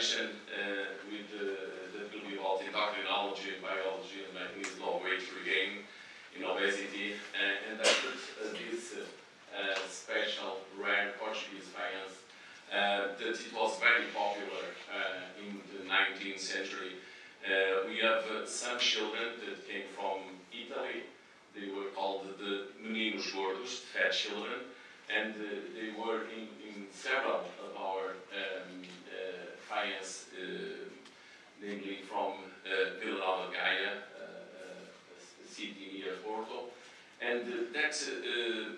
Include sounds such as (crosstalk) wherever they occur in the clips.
my intervention uh, with uh, that will be about endocrinology, biology, and mechanism of weight regain in obesity. Uh, and I put uh, this uh, uh, special rare Portuguese science uh, that it was very popular uh, in the 19th century. Uh, we have uh, some children that came from Italy. They were called the meninos gordos, fat children, and uh, they were in, in several of our um, uh, finance, uh, namely from uh, Vila Nova Gaia, uh, uh, a city near Porto, and uh, that uh,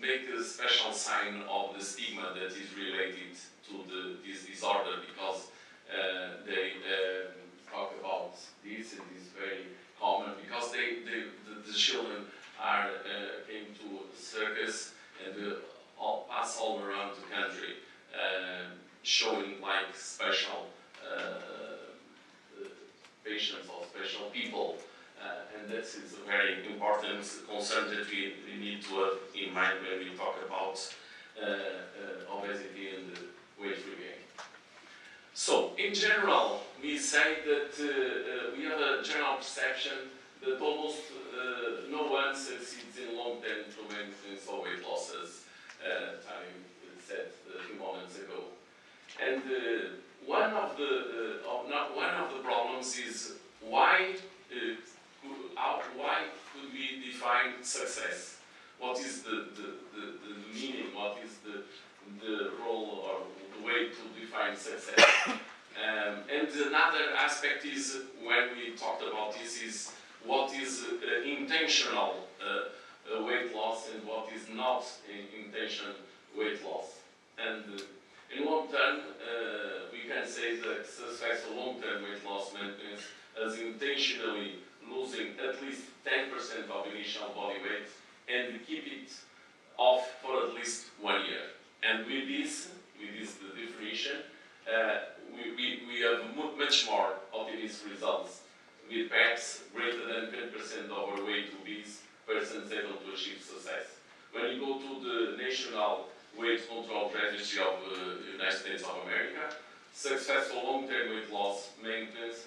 make a special sign of the stigma that is related to the, this disorder because uh, they um, talk about this and it's very common because they, they the, the children are uh, came to circus and uh, all, pass all around the country um showing like special uh, uh, patients or special people uh, and this is a very important concern that we, we need to have in mind when we talk about uh, uh, obesity and weight regain. So, in general, we say that uh, uh, we have a general perception that almost uh, no one succeeds in long-term maintenance of weight losses, uh, I said a few moments ago. And one of the of not, one of the problems is why how, why could we define success? What is the, the, the, the meaning? What is the, the role or the way to define success? Um, and another aspect is when we talked about this is what is uh, intentional uh, uh, weight loss and what is not in- intention weight loss. And uh, in long term, uh, we can say that successful long-term weight loss maintenance as intentionally losing at least 10% of initial body weight and keep it off for at least one year. And with this, with this the definition, uh, we, we, we have much more optimistic results with packs greater than 10% overweight obese persons able to achieve success. When you go to the National Weight Control Registry of uh, the United States of America, successful long-term weight loss maintenance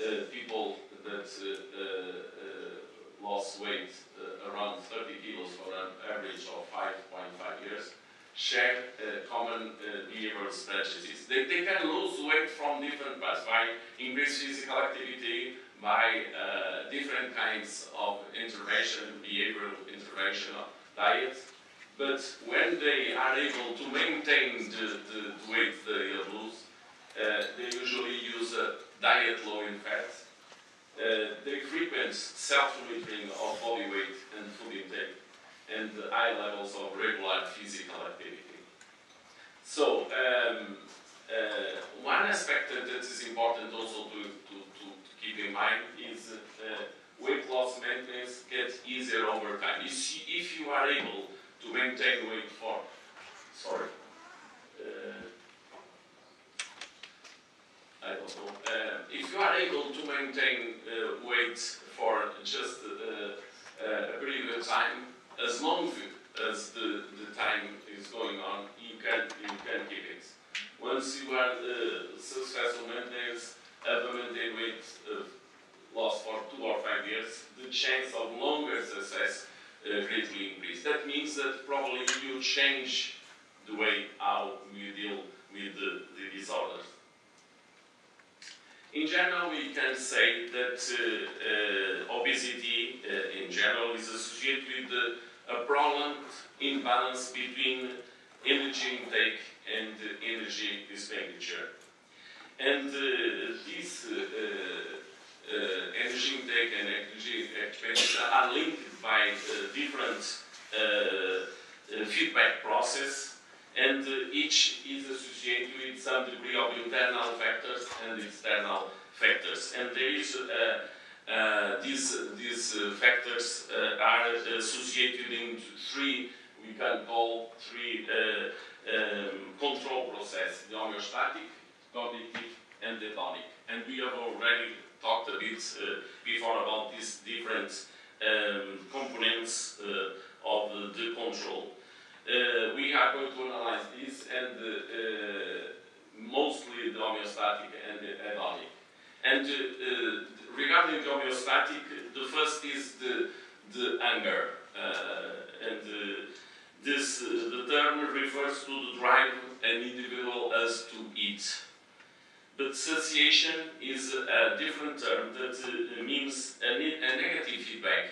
uh, people that uh, uh, uh, lost weight uh, around 30 kilos for an average of 5.5 years share uh, common uh, behavioral strategies. They, they can lose weight from different paths by increased physical activity, by uh, different kinds of intervention, behavioral intervention, diet. But when they are able to maintain the, the weight they lost, uh, they usually use a diet low in fat. Uh, they frequent self-monitoring of body weight and food intake and the high levels of regular physical activity. So, um, uh, one aspect that is important also to, to, to, keep in mind is uh, weight loss maintenance gets easier over time. If if you are able to maintain weight for, sorry, uh, I don't know. Uh, if you are able to maintain uh, weight for just uh, a period of time, as long as the, the time is going on, you can you can keep it. Once you are uh, successful maintenance, have a maintained weight uh, loss for two or five years, the chance of longer success uh, greatly increase. That means that probably you change the way how you deal with the, the disorders. In general, we can say that uh, uh, obesity uh, in general is associated with uh, a prolonged imbalance between energy intake and energy expenditure. And uh, this uh, uh, energy intake and energy expenditure are linked by uh, different uh, feedback process and each is associated with some degree of internal factors and external factors. And there is uh, these, these uh, factors uh, are associated in three, we can call three um, control processes: the homeostatic, cognitive, and the hedonic. And we have already talked a bit before about these different um, components of the control. Uh, we are going to analyze this and uh, mostly the homeostatic and the hedonic. And regarding the homeostatic, the first is the, the anger. and this, the term refers to the drive an individual has to eat. But satiation is a different term that uh, means a, a, negative feedback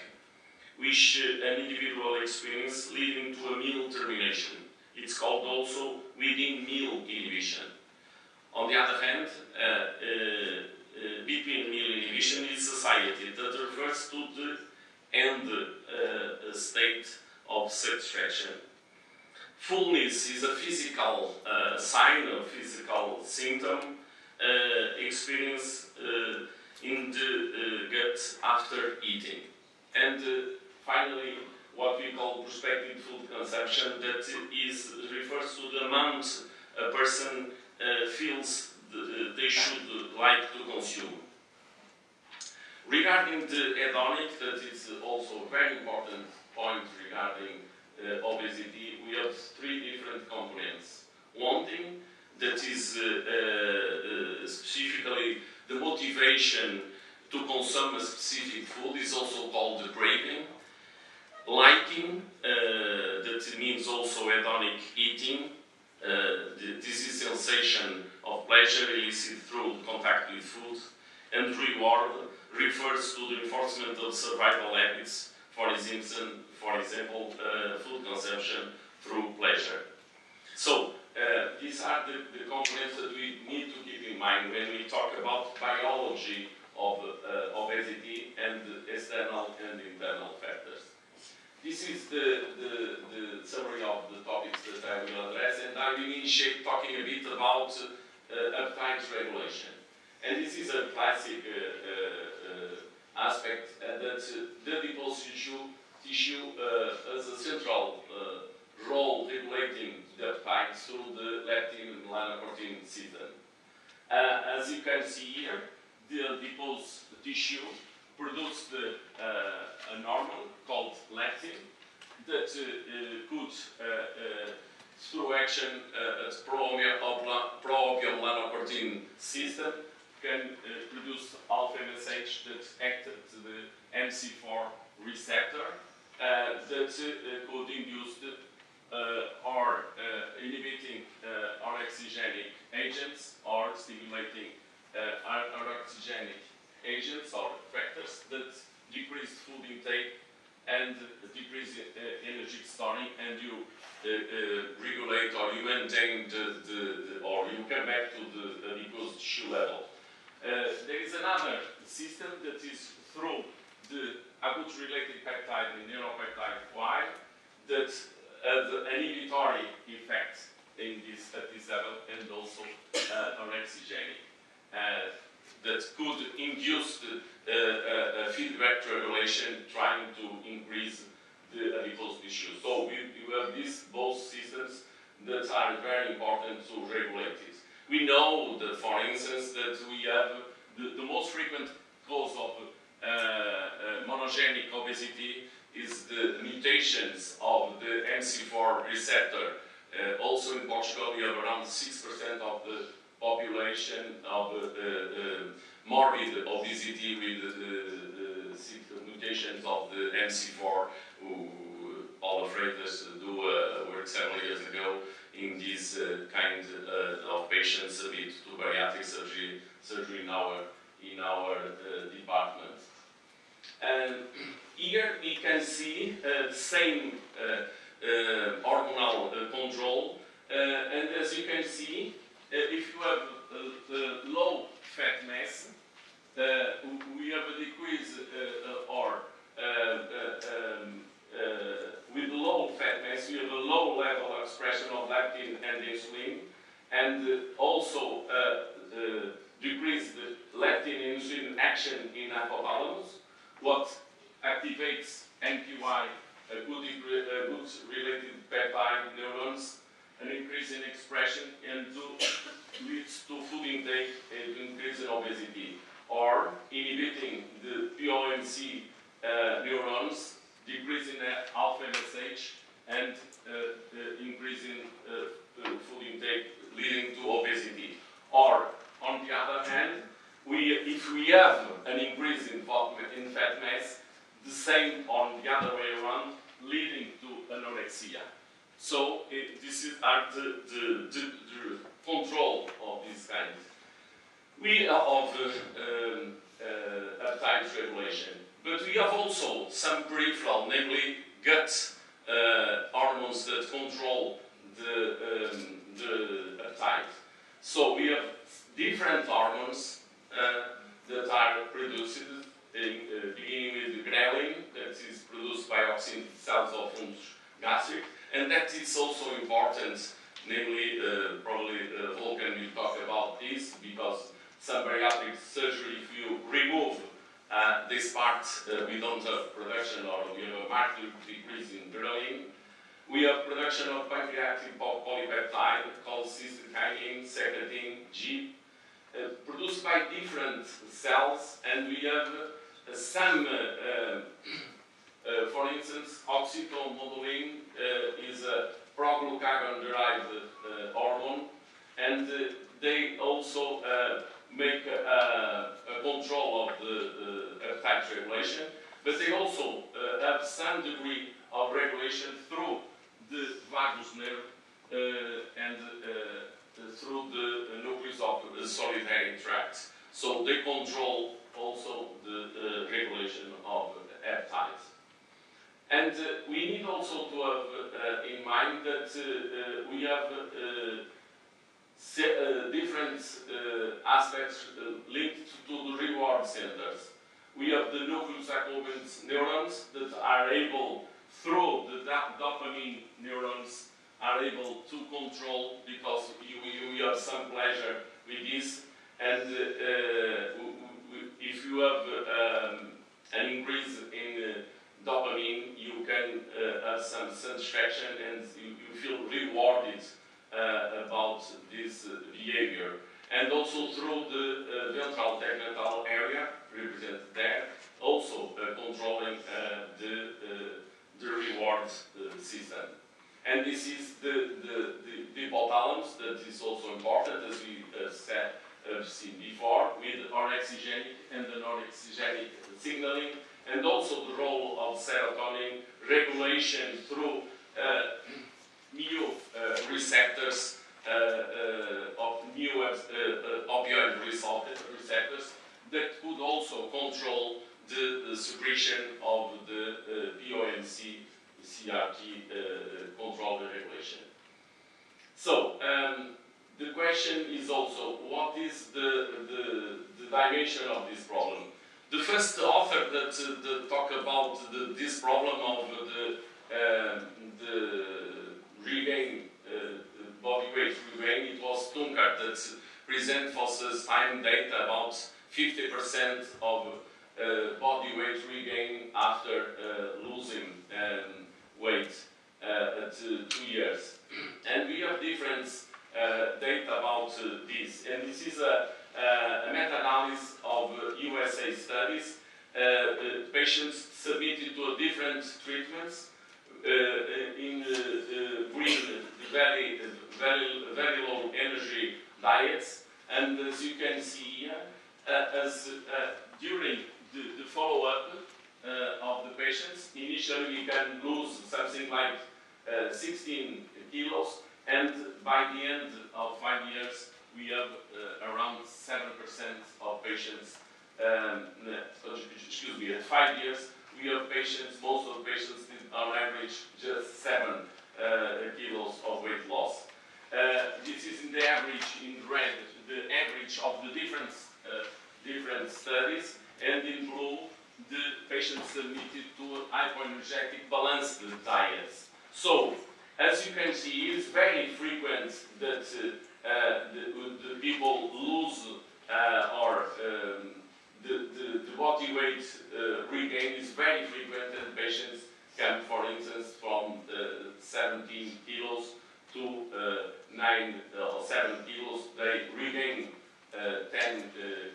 which uh, an individual experiences leading to a meal termination. It's called also within meal inhibition. On the other hand, uh, uh, between meal inhibition is satiety that refers to the end state of satisfaction. Fullness is a physical uh, sign, a physical symptom uh, experienced uh, in the gut after eating. And finally, what we call prospective food consumption, that is refers to the amount a person uh, feels they should like to consume. Regarding the hedonic, that is also a very important point regarding uh, obesity, we have three different components. Wanting, that is uh, uh specifically the motivation to consume a specific food, is also called the craving liking, uh, that means also hedonic eating. Uh, this is sensation of pleasure elicited through contact with food, and reward refers to the enforcement of survival habits, for example, for example uh, food consumption through pleasure. So, uh, these are the, the, components that we need to keep in mind when we talk about biology of uh, obesity and external and internal factors. This is the, the, the, summary of the topics that I will address, and I will initiate talking a bit about uh, appetite regulation. And this is a classic uh, uh, aspect uh, that the adipose tissue, tissue has a central role regulating the appetite through the leptin and melanocortin system. as you can see here, the adipose tissue produced uh, a hormone called leptin that uh, uh, could, through action uh, uh, at pro-melanocortin system, can uh, produce alpha MSH that acted the MC4 receptor that could induce or inhibiting orexigenic agents or stimulating uh, orexigenic agents or factors that decrease food intake and decrease uh, energy storing and you uh, uh, regulate or you maintain the, the, the, or you come back to the adipose tissue level. Uh, there is another system that is through the agouti related peptide, the neuropeptide Y, that has an inhibitory effect in this, at this level and also uh, orexigenic. Uh, that could induce the, uh, feedback regulation trying to increase the adipose tissue. So we, we have these both systems that are very important to regulate it. We know that, for instance, that we have the, the most frequent cause of uh, uh, monogenic obesity is the mutations of the MC4 receptor. Uh, also in Portugal, we have around 6% of the population of uh, uh, morbid obesity with uh, mutations of the MC4, who Paula Freitas do work several years ago in this kind of patients with to bariatric surgery, surgery in our, in our department. And (clears throat) here we can see uh, the same uh, uh, hormonal control, and as you can see, uh, if you have uh, low fat mass, uh, we have a decrease or um, with low fat mass, we have a low level of expression of leptin and insulin, and uh, also uh, decrease the leptin insulin action in hypothalamus, what activates NPY, a good, agouti related peptide neurons, an increase in expression, and leads to food intake and increase in obesity, or inhibiting the POMC uh, neurons, decreasing the alpha MSH, and uh, uh, increasing uh, food intake, leading to obesity. Or, on the other hand, we, if we have an increase in fat, in fat mass, the same on the other way around, leading to anorexia. So it, the, the, the, the, control of this kind. We of uh, um, uh, appetite regulation, but we have also some peripheral, namely gut uh, hormones that control the, um, the appetite. So we have different hormones uh, that are produced, in, uh, beginning with ghrelin, that is produced by oxyntic cells of fundus gastric, and that is also important, namely, uh, probably uh, Volkan will talk about this, because some bariatric surgery, if you remove uh, this part, uh, we don't have production or we have a marked decrease in ghrelin. We have production of pancreatic polypeptide called cysteine, secretin, G, uh, produced by different cells, and we have uh, some, uh, uh, for instance, oxytocin is a proglucagon-derived hormone, and they also make a, a, control of the appetite regulation, but they also have some degree of regulation through the vagus nerve uh, and uh, through the nucleus of the solitary tract. So they control also the uh, regulation of appetite. And uh, we need also to have uh, in mind that uh, uh, we have uh, different aspects linked to the reward centers. We have the nucleus accumbens neurons that are able, through the dopamine neurons, are able to control because you, you, have some pleasure with this. And uh, if you have um, an increase in uh, dopamine you can uh, have some satisfaction and you, you feel rewarded uh, about this uh, behavior. And also through the ventral tegmental area represented there also controlling the, the reward system. And this is the, the, the, the hypothalamus that is also important, as we uh, said, have seen before, with orexigenic and anorexigenic signaling, and also the role of serotonin regulation through uh, uh, receptors uh, uh of mu uh, uh, opioid receptors that could also control the, the secretion of the POMC CART uh, control and regulation. So, um, the question is also, what is the, the, the, dimension of this problem? The first author that, uh, that talked about the, this problem of the, uh, the regain, uh, body weight regain, it was Stunkard that presented for the time data about 50% of uh, body weight regain after uh, losing um, weight uh, at two years. and we have different uh, Uh, data about uh, this. And this is a, a meta-analysis of uh, USA studies. Uh, patients submitted to different treatments in green, very, very, very low energy diets. And as you can see here, as during the, the follow-up, uh, of the patients. Initially, we can lose something like uh, 16 kilos, and by the end of five years, we have uh, around 7% of patients, um, excuse me, at five years, we have patients, most of the patients on average just 7 uh, kilos of weight loss. Uh, this is in the average in red, the average of the different, uh, different studies, and in blue, the patients submitted to hypoenergetic balanced diets. You can see, it's very frequent that uh, uh, the, the, people lose uh, or um, the, the, the, body weight uh, regain is very frequent and patients come, for instance, from uh, 17 kilos to uh, 9 or 7 kilos. They regain 10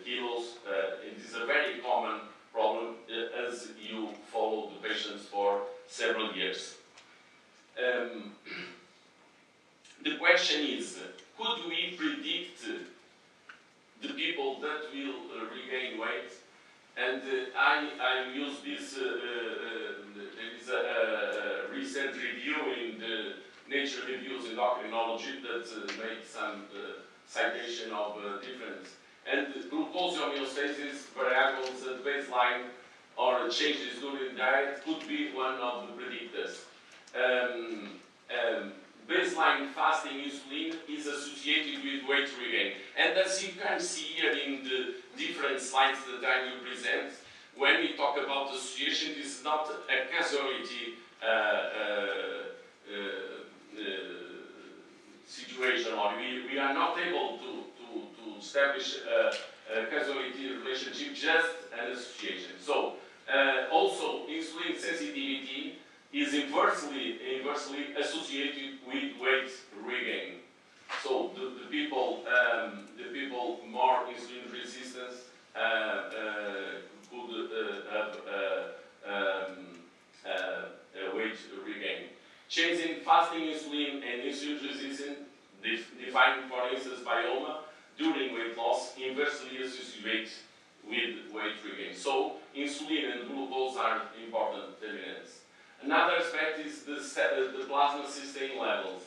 kilos. it is a very common problem as you follow the patients for several years. Um, the question is, could we predict the people that will uh, regain weight? And uh, I, I use this, uh, uh a, a, recent review in the Nature Reviews in Endocrinology that uh, made some uh, citation of difference. and glucose homeostasis variables at baseline or changes during diet could be one of the predictors. Um, um, baseline fasting insulin is associated with weight regain. And as you can see here in the different slides that I will present, when we talk about association, this is not a causality uh, uh, uh, uh, situation, or we, we are not able to, to, to establish a, a causality relationship, just an association. So, uh, also, insulin sensitivity is inversely, inversely associated with weight regain. So the, the people, um, the people more insulin resistance uh, uh, could uh, have uh, um, uh, weight regain. Changing fasting insulin and insulin resistance, def defined for instance by HOMA, during weight loss inversely associate with weight regain. So insulin and glucose are important determinants. Another aspect is the, the plasma cysteine levels.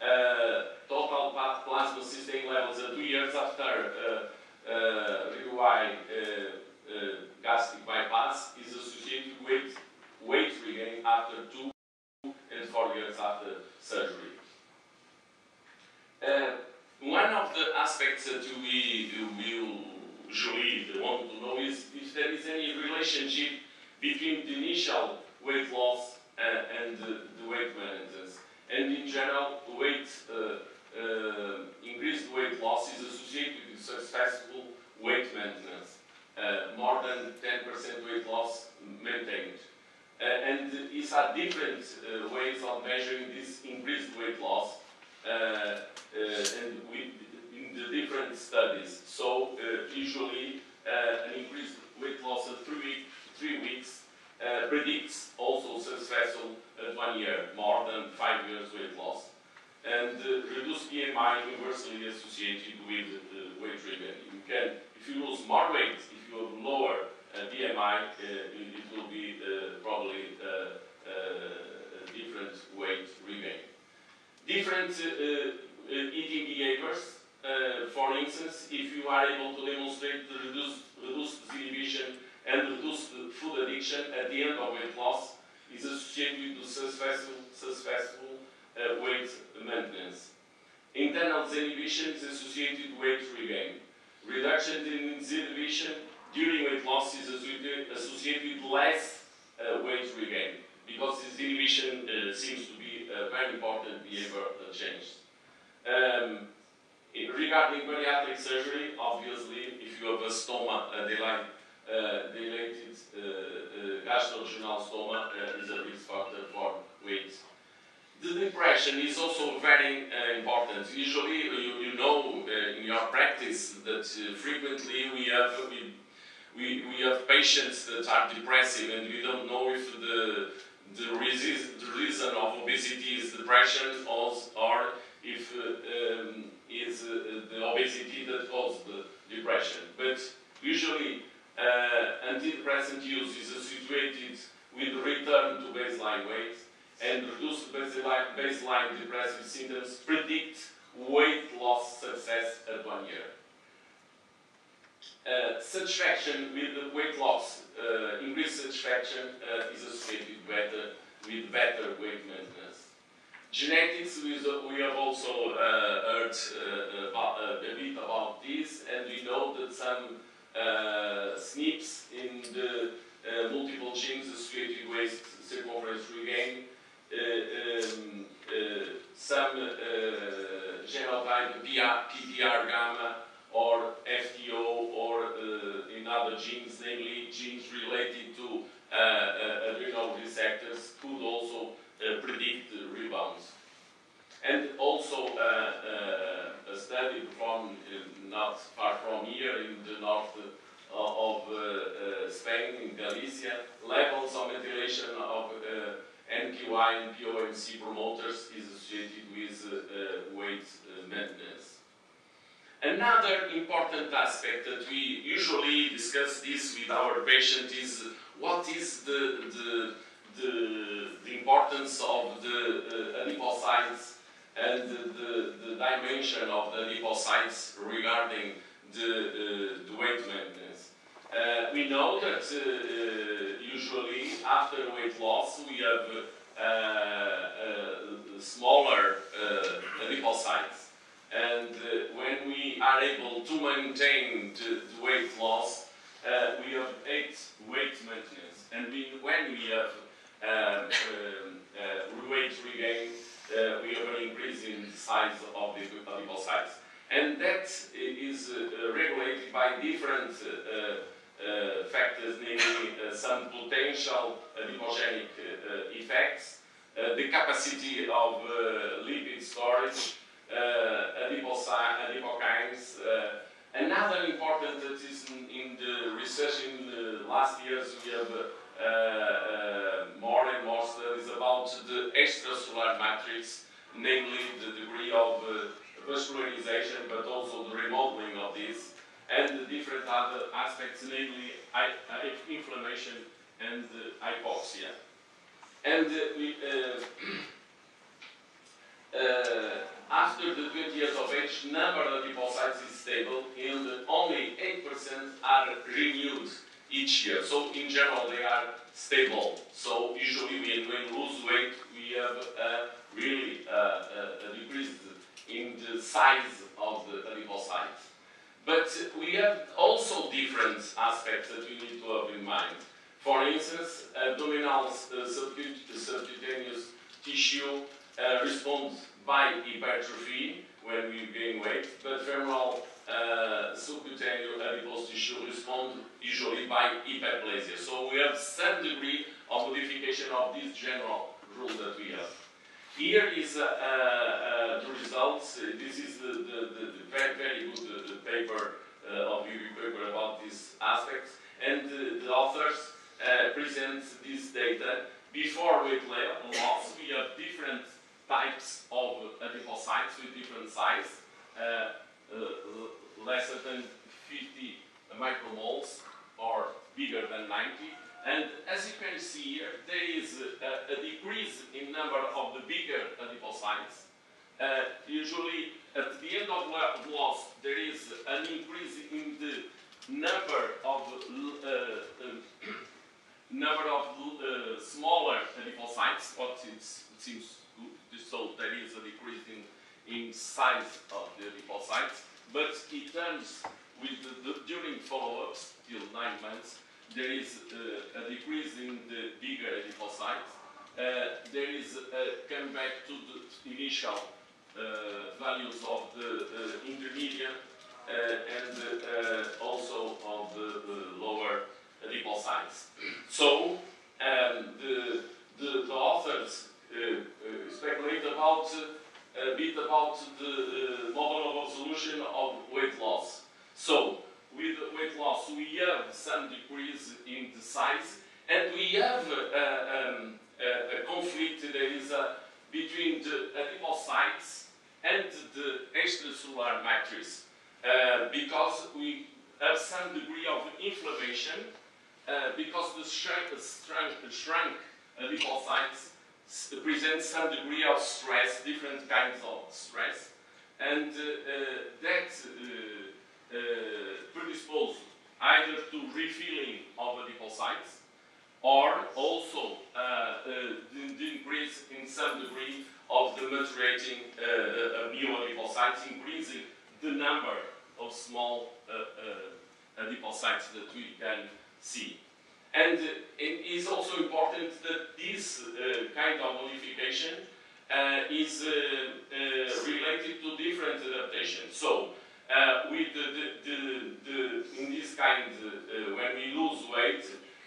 Uh, total plasma cysteine levels at two years after uh, uh, Roux-en-Y uh, uh, gastric bypass is associated with weight regain after two and four years after surgery. Uh, one of the aspects that we will usually want to know is if there is any relationship between the initial weight loss uh, and the, the, weight maintenance. And in general, weight uh, uh, increased weight loss is associated with successful weight maintenance. Uh, more than 10% weight loss maintained. Uh, and these are different uh, ways of measuring this increased weight loss and we, in the different studies. So usually an increased weight loss of three, week, three weeks predicts also successful at one year, more than five years weight loss and uh, reduced BMI inversely associated with uh, weight regain. You can, if you lose more weight, if you have lower uh, Uh, BMI, uh, it, it, will be uh, probably a different weight regain. Different eating behaviors, for instance, if you are able to demonstrate the reduced, reduced inhibition and reduced food addiction at the end of weight loss, is associated with successful, successful uh, weight maintenance. Internal inhibition is associated with weight regain. Reduction in inhibition during weight loss is associated with less uh, weight regain because this inhibition uh, seems to be a very important behavior change. Um, regarding bariatric surgery, obviously, if you have a stoma, a dilated, uh, dilated uh, uh, gastrointestinal stoma is a risk factor for weight the depression is also very uh, important. Usually, you, you know uh, in your practice that uh, frequently we have we, we, we have patients that are depressive and we don't know if the the, resist, the reason of obesity is depression or, if uh, um, is uh, the obesity that causes the depression. But usually, uh, antidepressant use is associated with return to baseline weight and reduced baseline, baseline depressive symptoms predict weight loss success at one year. Uh, satisfaction with the weight loss, uh, increased satisfaction uh, is associated better with better weight maintenance. Genetics, we, have also uh, heard uh, about, a bit about this, and we know that some SNPs in the multiple genes associated with circumference regain um, some genotype PPAR gamma or FTO or uh, in other genes, namely genes related to uh, uh, uh adrenal receptors, could also uh, predict rebounds. And also a study from not far from here in the north of Spain, in Galicia, levels of methylation of NPY and POMC promoters is associated with uh, weight uh, maintenance. Another important aspect that we usually discuss this with our patient is what is the, the, the, the importance of the uh, adipocytes and the, the, dimension of the adipocytes regarding the, uh, the weight maintenance. Uh, we know that uh, usually after weight loss we have uh, uh, smaller adipocytes. And when we are able to maintain the, the weight loss, we have eight weight maintenance. And when we have um, um, weight regain, uh, we have an increase in the size of the adipocytes. And that is uh, regulated by different uh, uh, factors, namely uh, some potential adipogenic uh, effects, the capacity of lipid storage, Uh, adipokines. Uh, another important that is in, in, the research in the last years we have uh, more and more studies about the extracellular matrix, namely the degree of vascularization, but also the remodeling of this and the different other aspects, namely inflammation and hypoxia. And uh, we, (clears throat) uh, uh, after the 20 years of age, number of adipocytes is stable, and only 8% are renewed each year. So in general, they are stable. So usually when we lose weight, we have really a decrease in the size of the adipocytes. But we have also different aspects that we need to have in mind. For instance, abdominal uh, subcutaneous tissue uh, responds by hypertrophy when we gain weight, but femoral uh, subcutaneous adipose tissue responds usually by hyperplasia. So we have some degree of modification of this general rule that we have. Here is uh, uh, the results. This is the, the, the, the very, very good uh, paper of UV paper about these aspects. And the authors present this data. Before weight loss, we have different types of adipocytes with different size, less than 50 micromoles or bigger than 90 and as you can see here, there is a, a decrease in number of the bigger adipocytes. Uh, usually, at the end of loss, there is an increase in the number of uh, uh, (clears throat) number of uh, smaller adipocytes, but it seems. So there is a decrease in, in size of the adipocytes, but it turns with the, the, during follow-ups till nine months there is uh, a decrease in the bigger adipocytes. Uh, there is a comeback to the initial uh, values of the intermediate and also of the, the lower adipocytes. So um, the, the, the, authors speculate about a bit about the of solution of weight loss. So with weight loss, we have some decrease in the size, and we have uh, um, a conflict there is uh, between the adipocytes and the extracellular matrix, uh, because we have some degree of inflammation, uh, because the shrunk, shrunk, shrunk adipocytes present some degree of stress, different kinds of stress, and uh, uh, that uh, predisposed either to refilling of adipocytes or also the, the, increase in some degree of the maturating uh, new adipocytes, increasing the number of small adipocytes that we can see. And it is also important that this uh, kind of modification uh, is uh, uh, related to different adaptations. So, uh, with the, the, the, in this kind, when we lose weight,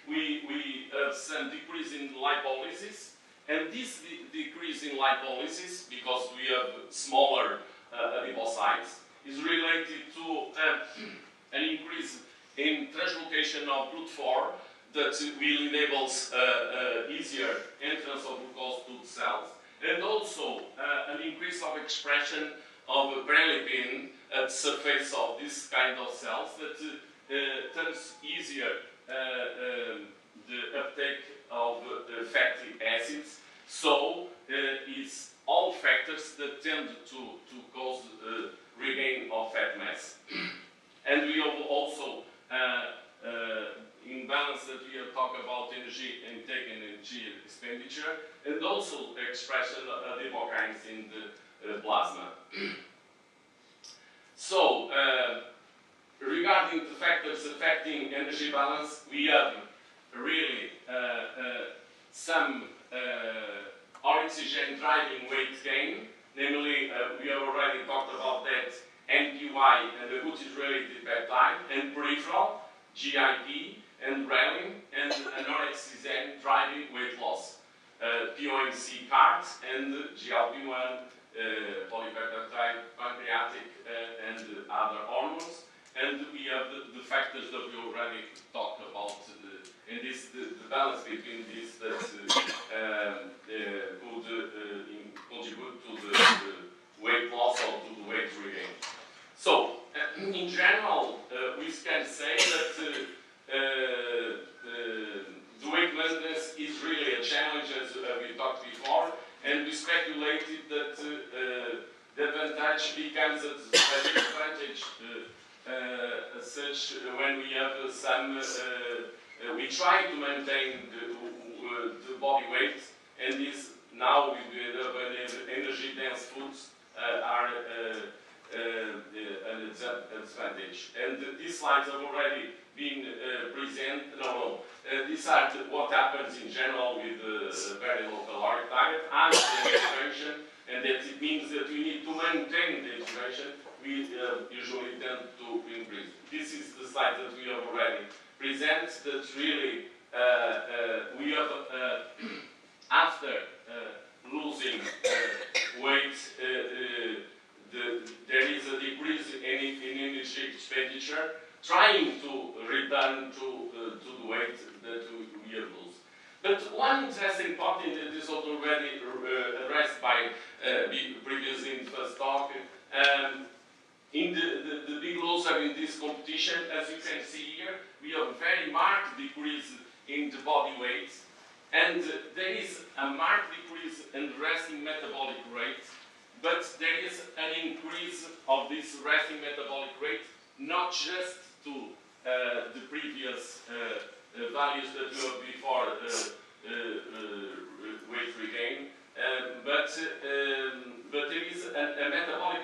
we, we have some decrease in lipolysis, and this de decrease in lipolysis, because we have smaller uh, adipocytes, is related to uh, (clears throat) an increase in translocation of GLUT4 that will enable uh, uh, easier entrance of glucose to the cells, and also uh, an increase of expression of perilipin at the surface of this kind of cells that uh, turns easier uh, um, the uptake of uh, fatty acids. So it's all factors that tend to, to cause regain of fat mass. (clears throat) and we have also in balance that we have talked about energy intake and energy expenditure, and also expression of adipokines in the uh, plasma. (clears throat) so, uh, regarding the factors affecting energy balance, we have really uh, uh some uh, oxygen driving weight gain, namely, uh, we have already talked about that, NPY and the gut-related peptide, and peripheral, GIP, and ghrelin, and anorexia driving weight loss. Uh, POMC cards and GLP-1, uh, polypeptide, pancreatic, uh, and other hormones. And we have the, the, factors that we already talked about, uh, and this the, the, balance between these that uh, um, uh, could in, contribute to the, the, weight loss or to the weight regain. So, in general, we can say that uh, the weight maintenance is really a challenge, as we talked before, and we speculated that uh, the advantage becomes a disadvantage uh, such when we have some, we try to maintain the, the body weight, and this now with the energy-dense foods are an advantage. And these slides have already been uh, presented. No, no. Uh, these are the, what happens in general with uh, very low caloric diet and the integration, and that it means that we need to maintain the integration. We uh, usually tend to increase. This is the slide that we have already presented. That really uh, uh, we have (clears throat) after losing weight. The, there is a decrease in, in energy expenditure, trying to return to, uh, to the weight that we have lost. But one interesting point that is already uh, addressed by uh, previously in first talk, um, in the, the, the, big loser in this competition, as you can see here, we have a very marked decrease in the body weight, and there is a marked decrease in resting metabolic rate, but there is an increase of this resting metabolic rate, not just to uh, the previous uh, uh, values that were before weight regain. Um, but, um, but there is a, a,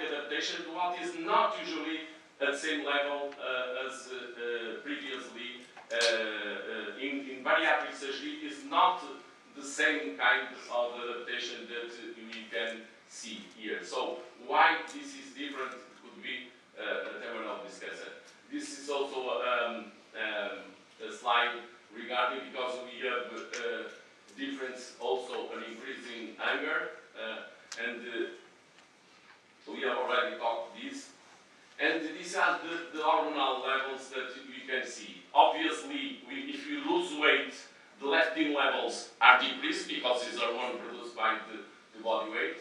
adaptation to what is not usually at the same level as previously in, in bariatric surgery is not the same kind of adaptation that we can see here. So why this is different could be uh, a terminal discussion. This is also um, um, a slide regarding because we have uh, difference also an increasing anger uh, and uh, we have already talked this and these are the, the, hormonal levels that we can see. Obviously, we, if you lose weight, the leptin levels are decreased because these are one produced by the, the, body weight.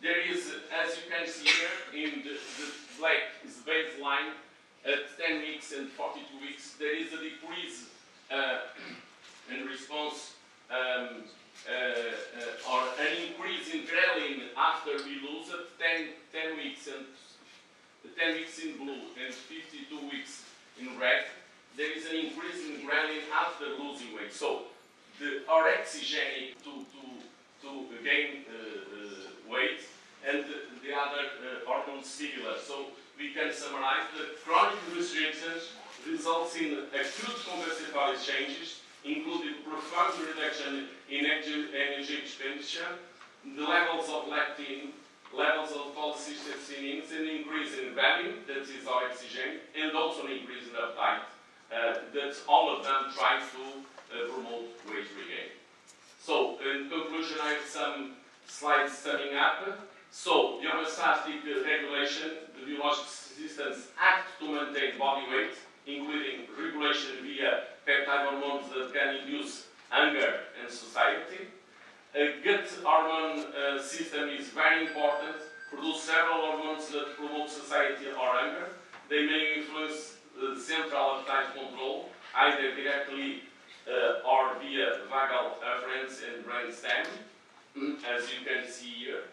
There is, as you can see here, in the, the black is baseline at 10 weeks and 42 weeks, there is a decrease uh, (clears throat) in response um, or an increase in ghrelin after we lose it 10, 10 weeks and 10 weeks in blue and 52 weeks in red. There is an increase in ghrelin after losing weight. So the orexigenic to, to, to gain uh, uh, weight and the, the other uh, hormones similar. So we can summarize that chronic restrictions results in acute compensatory changes, including profound reduction in energy expenditure, the levels of leptin, levels of cholecystokinins, an increase in value, that is our oxygen, and also an increase in appetite, uh, that all of them try to uh, promote weight regain. So, in conclusion, I have some slides summing up. So, the homeostatic regulation, the biological systems act to maintain body weight, including regulation via peptide hormones that can induce anger in satiety. A gut hormone uh, system is very important, produce several hormones that promote satiety or hunger. They may influence the central appetite control, either directly uh, or via vagal afferents and brainstem, as you can see here.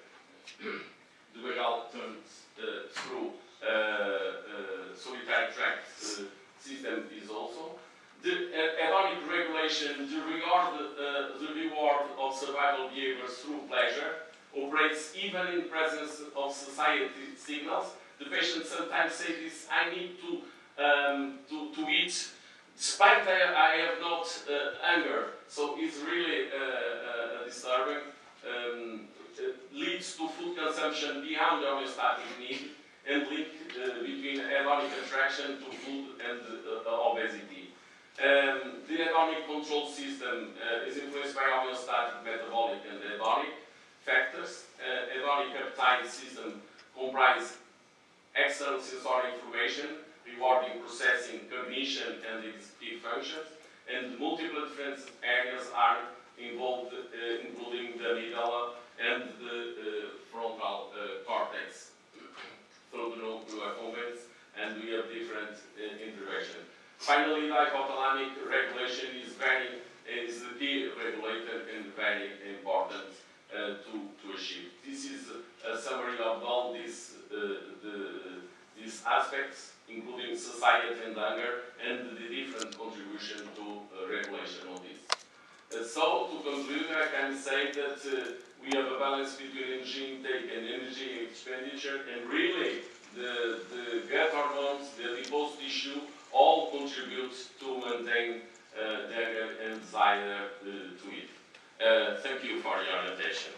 the vagal turns uh, through uh, uh, solitary tract uh, system is also. The hedonic regulation, the reward, uh, the reward of survival behaviors through pleasure, operates even in presence of satiety signals. The patient sometimes says I need to, um, to, to eat despite I, I have not uh, anger. So it's really uh, uh, disturbing. Um, leads to food consumption beyond the homeostatic need and link uh, between hedonic attraction to food and uh, obesity. Um, the hedonic control system uh, is influenced by homeostatic, metabolic, and hedonic factors. Uh, hedonic appetite system comprises external sensory information, rewarding processing, cognition, and executive functions, and multiple different areas are involved, uh, including the amygdala and the frontal cortex through the accumbens, and we have different uh, intervention. Finally, the hypothalamic regulation is very is deregulated and very important uh, to, to achieve. This is a summary of all these, uh, the, these aspects, including satiety and hunger, and the different contribution to uh, regulation of this. Uh, so, to conclude, I can say that uh, we have a balance between energy intake and energy expenditure, and really the, the gut hormones, the adipose tissue, all contribute to maintain uh, the and desire uh, to eat. Uh, thank you for your attention.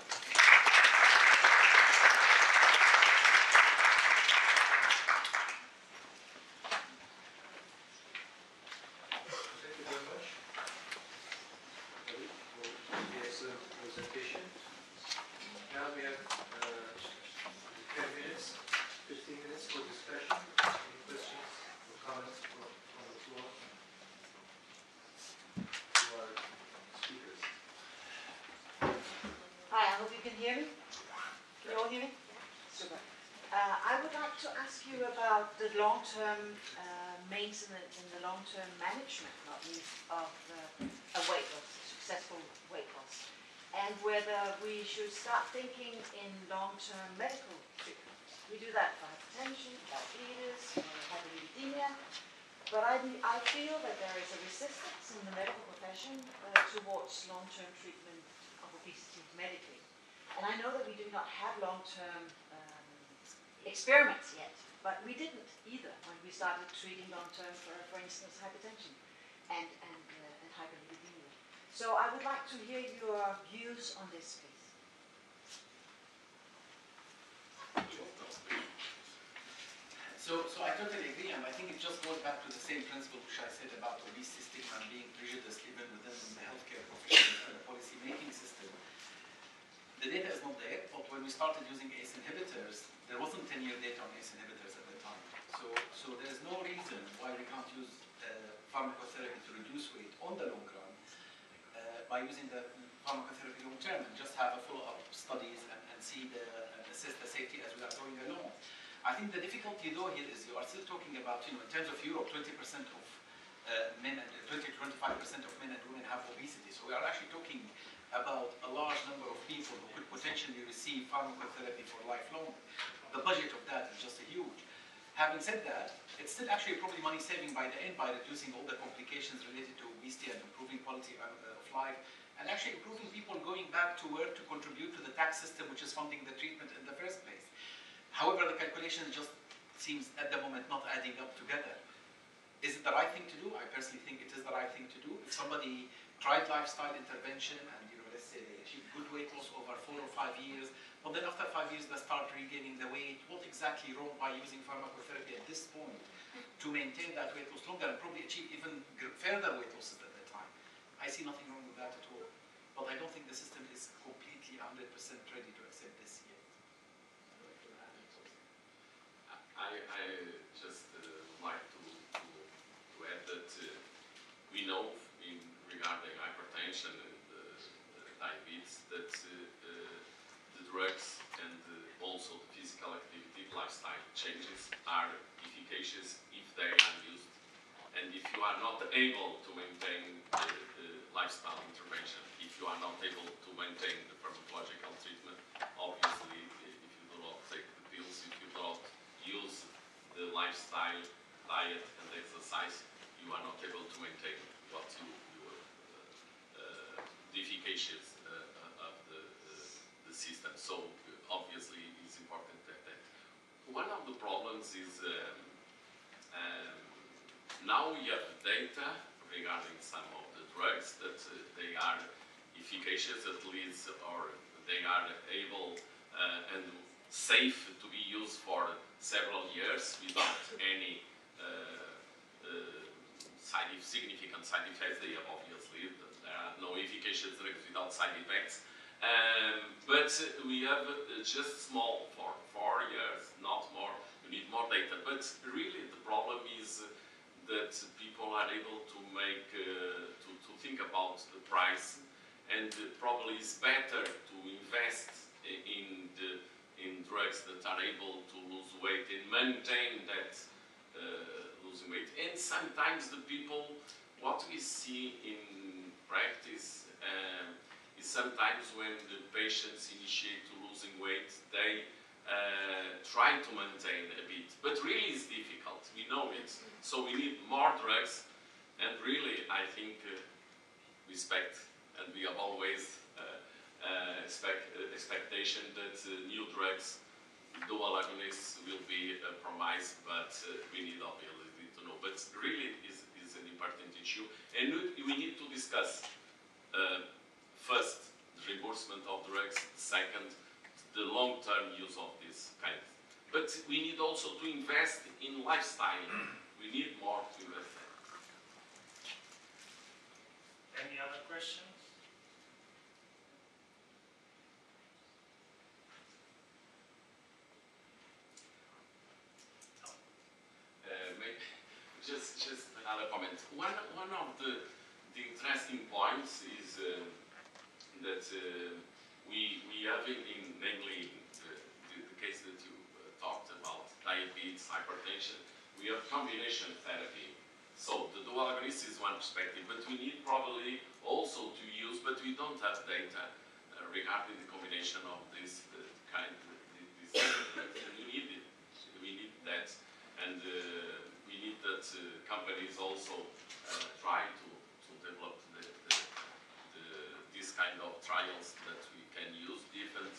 Thank you very much. David, for the excellent presentation. Now we have uh, 10 minutes, 15 minutes for discussion. Any questions or comments from from the floor? To our speakers. Hi, I hope you can hear me. Can you all hear me? Super. Uh, I would like to ask you about the long-term uh, maintenance and the long-term management, not least, of uh, a weight loss, successful weight loss, and whether we should start thinking in long-term medical treatment. We do that for hypertension, diabetes, or hyperlipidemia, but I, I feel that there is a resistance in the medical profession uh, towards long-term treatment of obesity medically. And I know that we do not have long-term um, experiments yet, but we didn't either when we started treating long-term for, for instance, hypertension and, and, uh, and hyperlipidemia. So I would like to hear your views on this, please. So, so I totally agree, and I think it just goes back to the same principle which I said about obesity stigma and being prejudiced even within the healthcare profession and the policy making system. The data is not there, but when we started using ACE inhibitors, there wasn't 10-year data on ACE inhibitors at the time. So, so there is no reason why we can't use uh, pharmacotherapy to reduce weight on the long run uh, by using the pharmacotherapy long term and just have a follow-up studies and, and see the and assess the safety as we are going along. I think the difficulty though here is you are still talking about, you know, in terms of Europe, 20% of uh, men and 20 25% of men and women have obesity. So we are actually talking about a large number of people who could potentially receive pharmacotherapy for lifelong. The budget of that is just a huge. Having said that, it's still actually probably money saving by the end by reducing all the complications related to obesity and improving quality of of life and actually improving people going back to work to contribute to the tax system which is funding the treatment in the first place. However, the calculation just seems at the moment not adding up together. Is it the right thing to do? I personally think it is the right thing to do. If somebody tried lifestyle intervention and you know, let's say they achieve good weight loss over four or five years, but then after five years they start regaining the weight. What exactly wrong by using pharmacotherapy at this point to maintain that weight loss longer and probably achieve even further weight losses at that time? I see nothing wrong with that at all, but I don't think the system is completely 100% ready to accept this yet. I, I just uh, like to, to, to add that uh, we know in regarding hypertension and uh, uh, diabetes that uh, uh, the drugs and uh, also the physical activity, lifestyle changes are efficacious if they are used. And if you are not able to maintain the, the lifestyle intervention, if you are not able to maintain the pharmacological treatment, obviously, uh, if you do not take the pills, if you do not use the lifestyle, diet and exercise, you are not able to maintain what you, you uh, uh, the efficacious uh, of the, the, the system. So uh, obviously it's important that, that. One of the problems is um, um, now we have data regarding some of the drugs that uh, they are efficacious at least or they are able uh, and safe to be used for several years without any uh, side, significant side effects. They have obviously there are no efficacious drugs without side effects. Um, but we have uh, just small for four years, not more. We need more data. But really, the problem is that people are able to make uh, to, to think about the price, and uh, probably it's better to invest in the in drugs that are able to lose weight and maintain that uh, losing weight. And sometimes the people, what we see in practice is sometimes when the patients initiate to losing weight, they uh, try to maintain a bit, but really it's difficult. We know it. So we need more drugs, and really I think uh, we expect, and we have always uh, uh, expect, uh, expectation that uh, new drugs, dual agonists, will be a promise, but we need obviously to know. But really it is, an important issue, and we, need to discuss first the reimbursement of drugs, second the long-term use of this kind. But we need also to invest in lifestyle. We need more to invest. Any other questions? Uh, maybe just just another comment. One one of the interesting points is uh, that uh, we we have in, in namely the, the, case that you uh, talked about diabetes, hypertension. We have combination therapy. So the dual agonist is one perspective, but we need probably also to use, but we don't have data uh, regarding the combination of this uh, kind. This, we need it. We need that and uh, we need that uh, companies also uh, try to, to develop the, the, the, this kind of trials that we can use different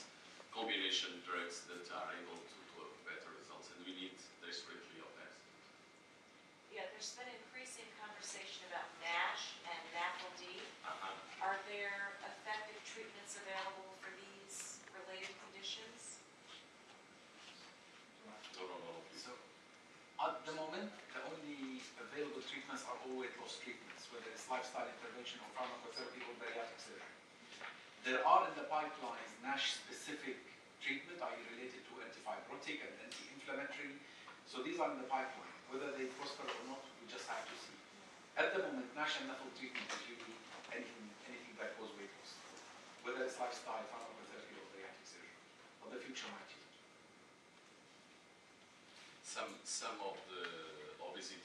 combination drugs that are able to, to have better results, and we need desperately of that. Yeah, there's been increasing conversation about NASH and NAFLD. Uh-huh. Are there effective treatments available for these related conditions? No, no, no. So, at the moment, the only available treatments are all weight loss treatments, whether it's lifestyle intervention or pharmacotherapy or bariatric surgery. There are in the pipelines NASH-specific treatment, i.e. related to antifibrotic and anti-inflammatory. So these are in the pipeline. Whether they prosper or not, we just have to see. At the moment, NASH and NAFL treatment is really anything, anything that causes weight loss, whether it's lifestyle, pharmacotherapy, or bariatric surgery. But the future might change. Some, some of the obesity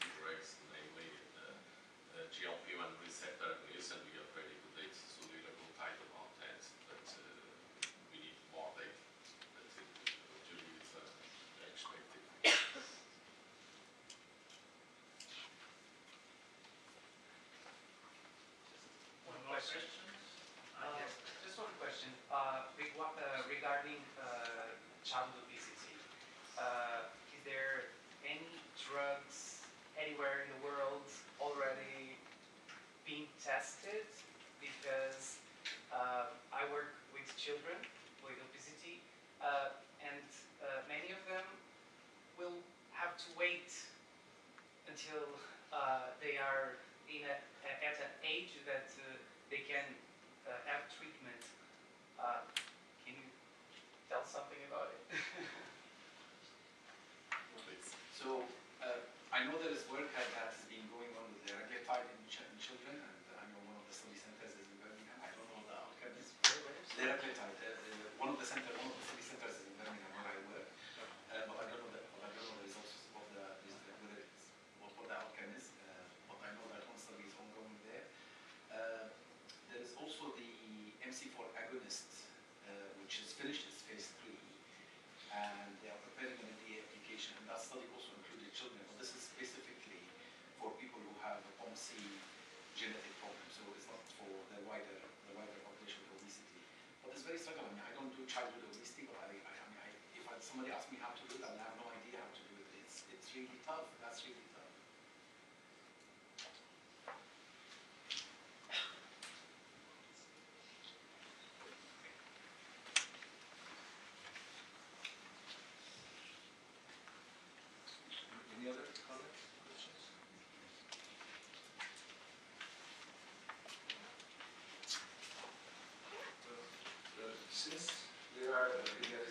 President,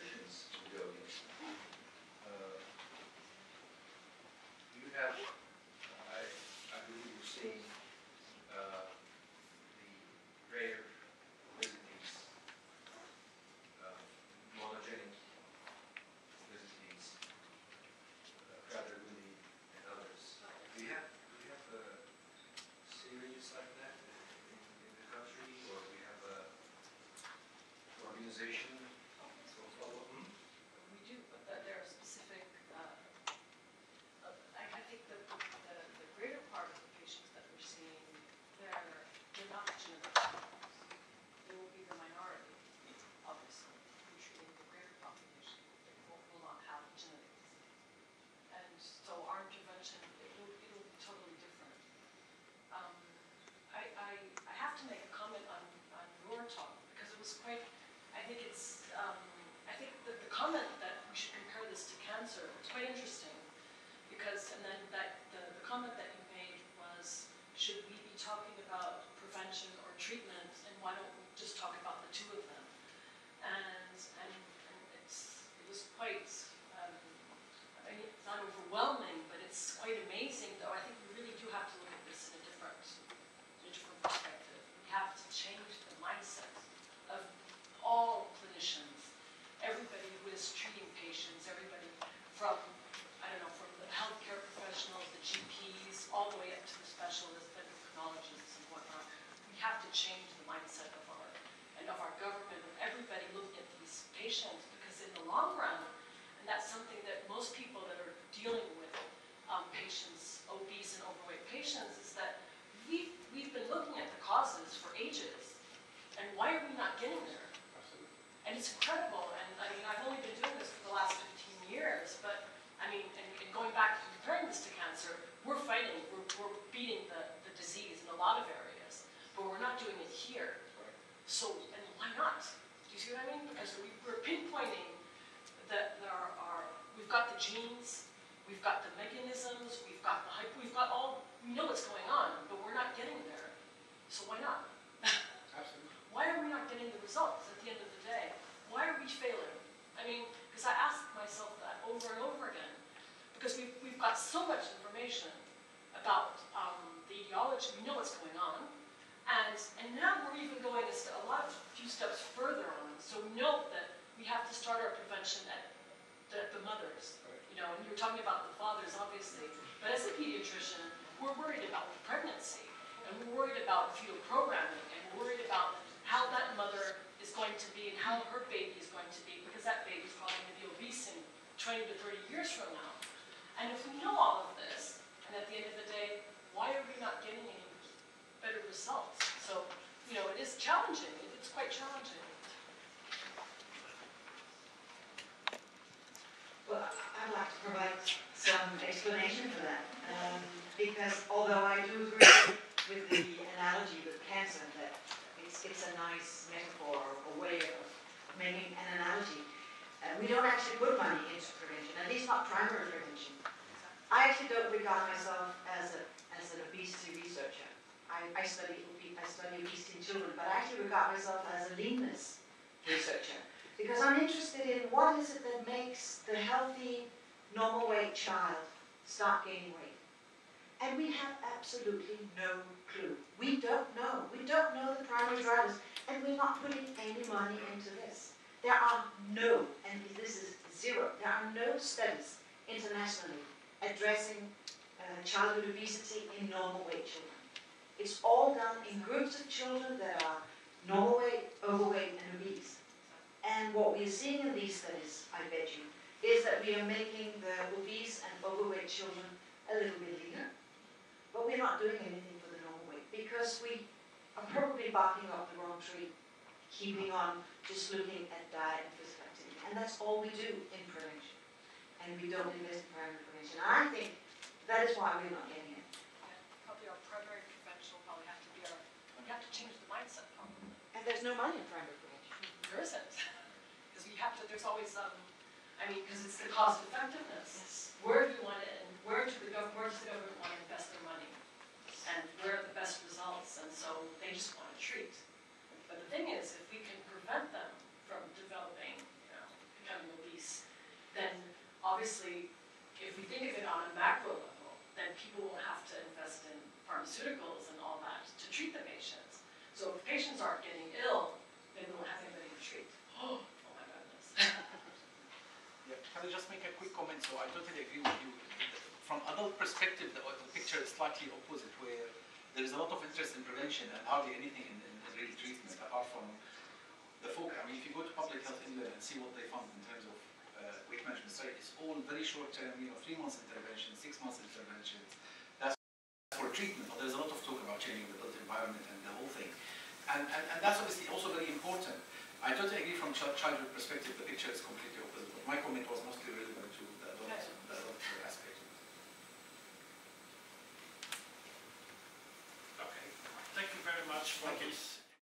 how her baby is going to be, because that baby is probably going to be obese in 20 to 30 years from now. And if we know all of this, and at the end of the day, why are we not getting any better results? So, you know, it is challenging. It's quite challenging. Well, I'd like to provide some explanation for that. Um, because although I do agree with the analogy with cancer, that it's, it's a nice metaphor, a way of uh, we don't actually put money into prevention, at least not primary prevention. I actually don't regard myself as a, as an obesity researcher. I, I study, I study obesity in children, but I actually regard myself as a leanness researcher. Because I'm interested in what is it that makes the healthy, normal weight child start gaining weight. And we have absolutely no clue. We don't know. We don't know the primary drivers, and we're not putting any money into this. There are no, and this is zero, there are no studies internationally addressing uh, childhood obesity in normal weight children. It's all done in groups of children that are normal weight, overweight, and obese. And what we are seeing in these studies, I bet you, is that we are making the obese and overweight children a little bit leaner. But we're not doing anything for the normal weight because we are probably barking up the wrong tree, keeping on just looking at diet and physical activity. And that's all we do in prevention. And we don't invest in primary prevention. And I think that is why we're not getting it. Probably our primary prevention will probably have to be our, we have to change the mindset probably. And there's no money in primary prevention. There isn't. (laughs) Because we have to, there's always, um, I mean, because it's the cost effectiveness. Yes. Where do we want it, and where do the where does the government want to invest their money? And where are the best results? And so they just want to treat. But the thing is, if we can prevent them from developing, you know, becoming obese, then obviously, if we think of it on a macro level, then people won't have to invest in pharmaceuticals and all that to treat the patients. So if patients aren't getting ill, then we won't have anybody to treat. (gasps) Oh, my goodness. (laughs) Yeah, can I just make a quick comment? So I totally agree with you. From adult perspective, the, the picture is slightly opposite, where there is a lot of interest in prevention and hardly anything in, in, real treatment, apart from the folk. I mean, if you go to Public Health England and see what they fund in terms of uh, weight management it's all very short term, you know, three months intervention, six months interventions. That's for treatment, but there's a lot of talk about changing the built environment and the whole thing. And, and, and that's obviously also very important. I totally agree from ch- childhood perspective, the picture is completely opposite, but my comment was mostly relevant